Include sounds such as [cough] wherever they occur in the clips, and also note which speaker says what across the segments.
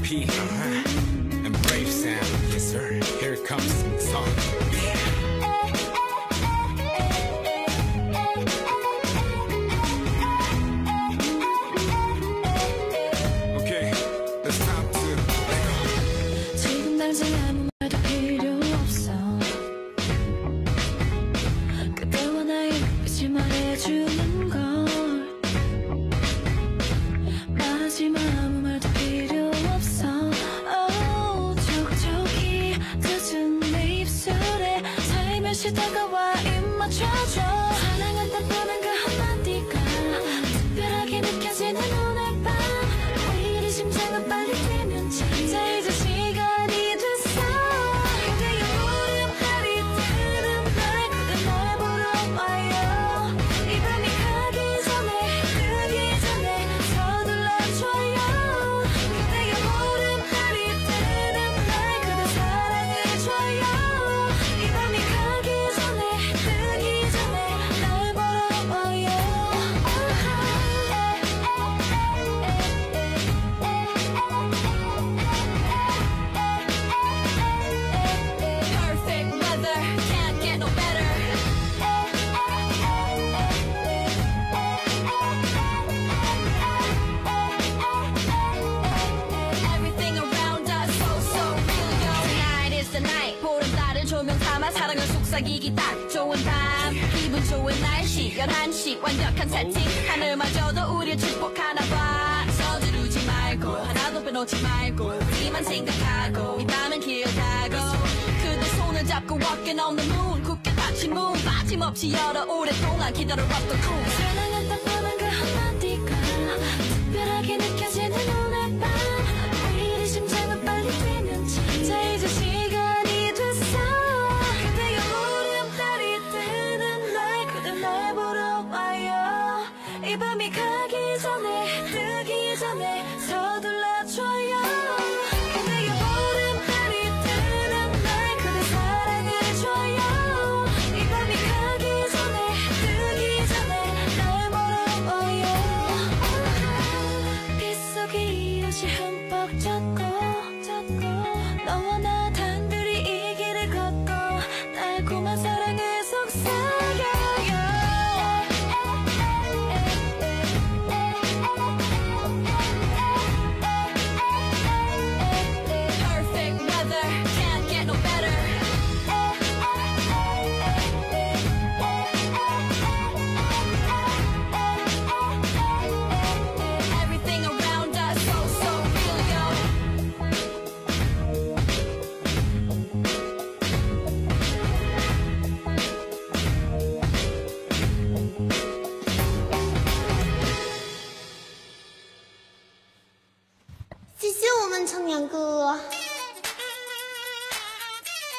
Speaker 1: VIP. Uh-huh. And brave sound, yes sir. Here comes, song.
Speaker 2: してく 속삭이기 딱 좋은 밤. 기분 좋은 날씨 11시 완벽한 세팅. 하늘마저도 우릴 축복하나 봐. 서두르지 말고 하나도 빼놓지 말고 우리만 생각하고 이 밤은 길다고. 그대 손을 잡고 walking on the moon 굳게 닫힌 문 빠짐없이 열어 오랫동안 기다려왔던 꿈 사랑한다는 그 한마디가 특별하게 느껴 서둘러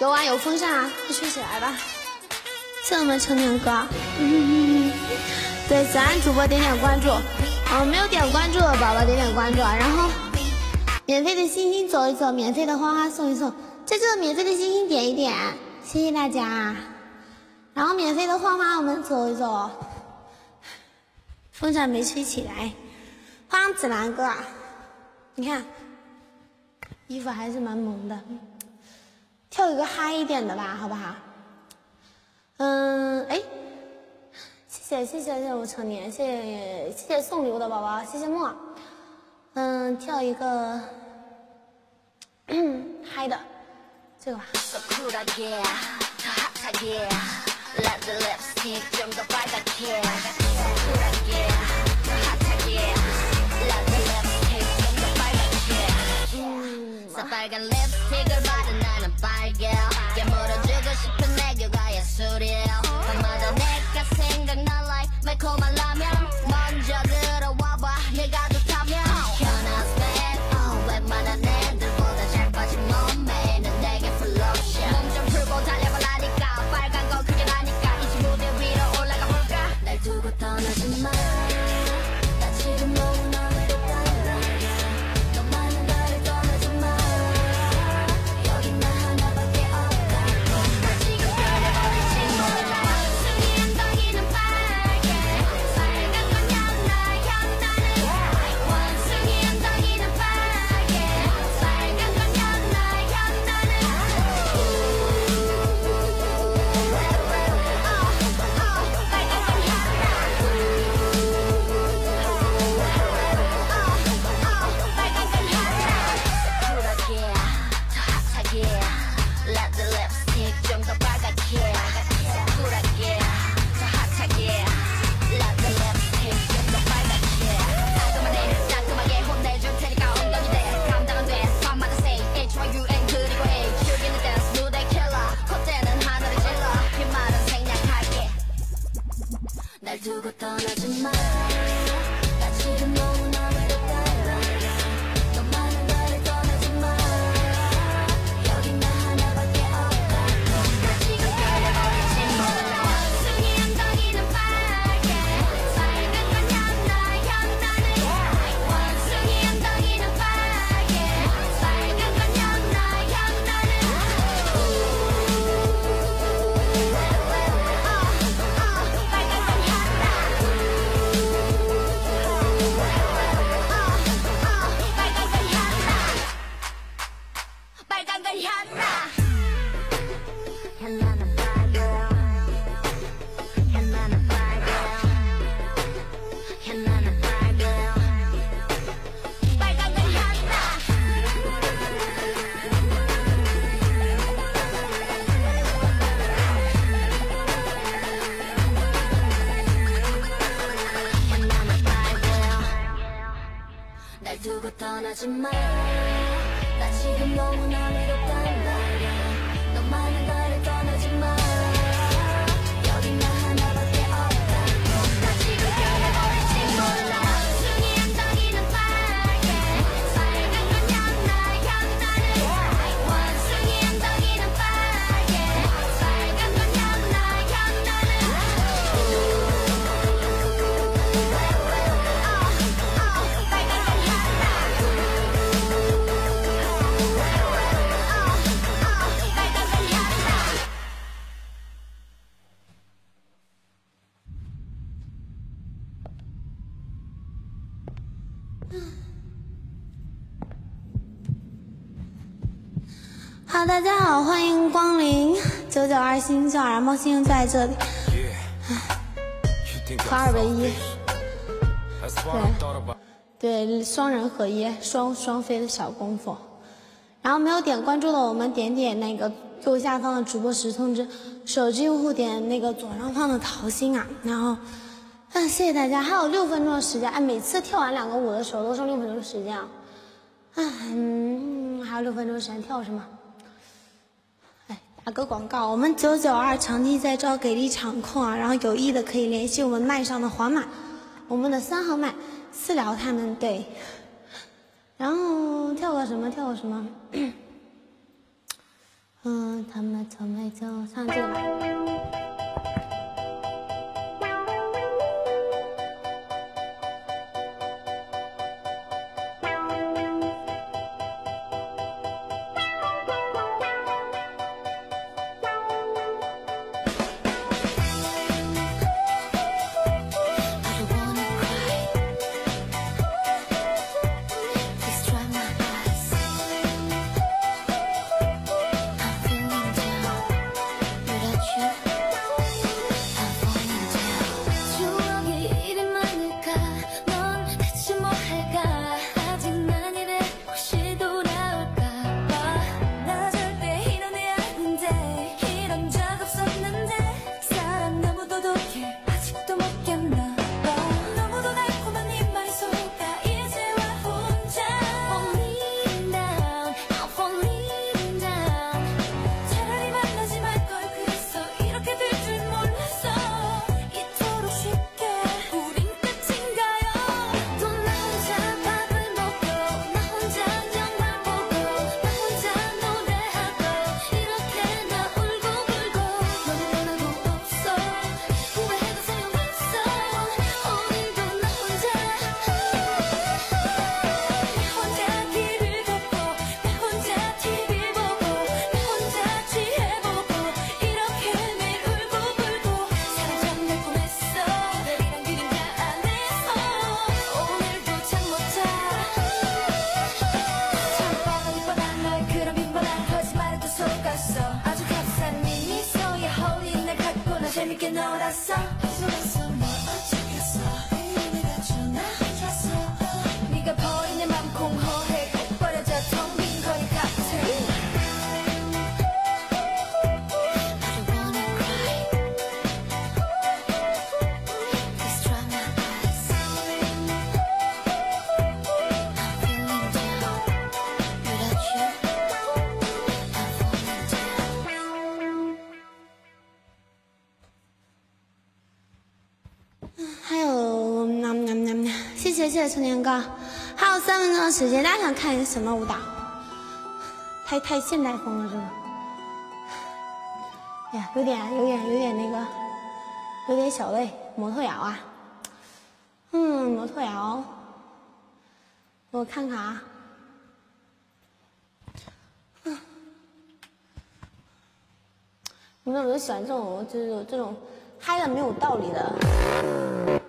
Speaker 3: 有啊，有风扇啊，快吹起来吧！谢谢我们成年哥。[laughs] 对，喜欢主播点点关注，嗯，没有点关注的宝宝点点关注啊。然后，免费的星星走一走，免费的花花送一送，在这免费的星星点一点，谢谢大家。然后免费的花花我们走一走，风扇没吹起来。欢迎紫兰哥，你看衣服还是蛮萌的，跳一个嗨一点的吧，好不好？嗯，哎，谢谢谢谢谢谢我成年，谢谢谢谢送礼物的宝宝，谢谢莫。嗯，跳一个 [coughs] 嗨的，这个吧。
Speaker 4: So 빨개 게 물어주고 싶은 애교가 예술이에요. 한마디 내가 생각나 like 매콤한 라면 먼저 들어와봐. 두고 떠나지 마 나 지금 너무나 외롭단다
Speaker 2: 大家好，欢迎光临九九二星座，然后星在这里合二为一
Speaker 1: about.
Speaker 2: 对，双人合一，双双飞的小功夫。然后没有点关注的，我们点点那个右下方的直播时通知，手机用户点那个左上方的桃心啊。然后，嗯，谢谢大家，还有六分钟的时间，哎，每次跳完两个舞的时候都剩六分钟的时间啊。哎，嗯，还有六分钟时间跳什么？打个广告，我们九九二长期在招给力场控啊，然后有意的可以联系我们麦上的黄马，我们的三号麦私聊他们对。然后跳个什么？跳个什么？[coughs] 嗯，他们从没就唱这个吧。谢谢谢谢春天哥，还有三分钟的时间，大家想看什么舞蹈？太太现代风了，是吧？哎呀，有点有点有点那个，有点小累，模特摇啊，嗯，模特摇，我看看啊，嗯，你们有没有喜欢这种就是这种嗨的没有道理的？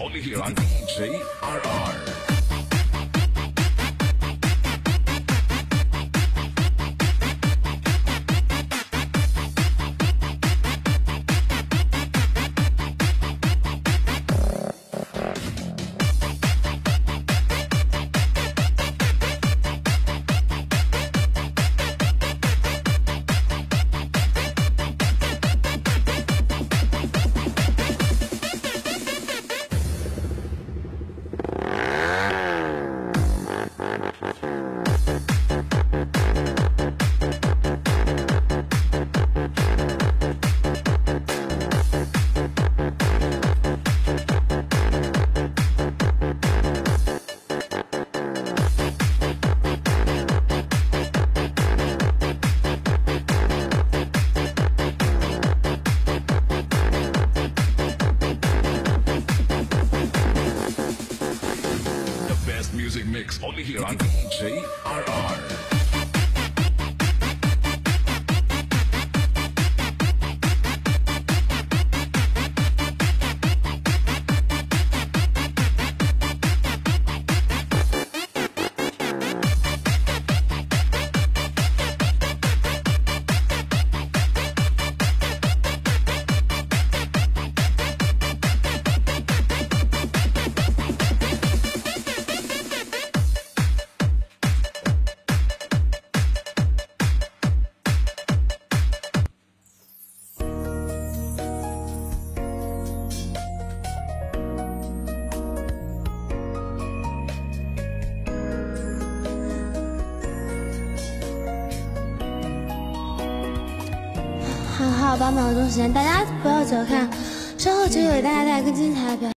Speaker 5: Only here on DJ RR.
Speaker 3: 八秒钟时间，大家不要走开，稍后就会为大家带来更精彩的表演。